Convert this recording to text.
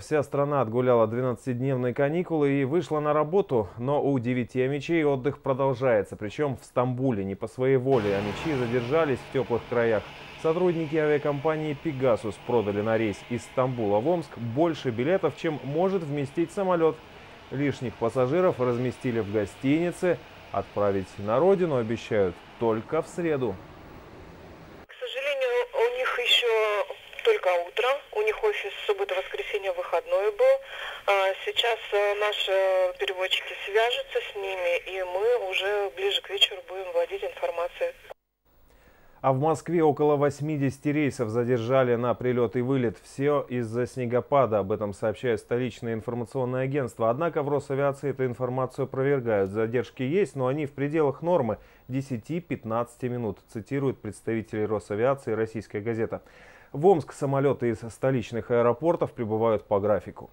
Вся страна отгуляла 12-дневные каникулы и вышла на работу, но у девяти амичей отдых продолжается, причем в Стамбуле не по своей воле. Амичи задержались в теплых краях. Сотрудники авиакомпании «Пегасус» продали на рейс из Стамбула в Омск больше билетов, чем может вместить самолет. Лишних пассажиров разместили в гостинице. Отправить на родину обещают только в среду. К сожалению, у них еще только утро. У них офис суббота-воскресенье выходной был. А Сейчас э, наши переводчики свяжутся с ними, и мы уже ближе к вечеру будем вводить информацию. А в Москве около 80 рейсов задержали на прилет и вылет. Все из-за снегопада, об этом сообщает столичное информационное агентство. Однако в Росавиации эту информацию опровергают. Задержки есть, но они в пределах нормы 10-15 минут, цитируют представители Росавиации «Российская газета». В Омск самолеты из столичных аэропортов прибывают по графику.